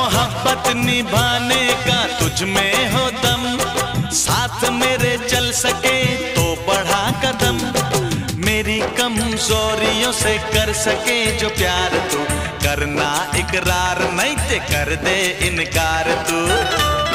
मोहब्बत निभाने का तुझ में हो दम। साथ मेरे चल सके तो बढ़ा कदम। मेरी कमजोरियों से कर सके जो प्यार तू। करना इकरार, नहीं ते कर दे इनकार तू।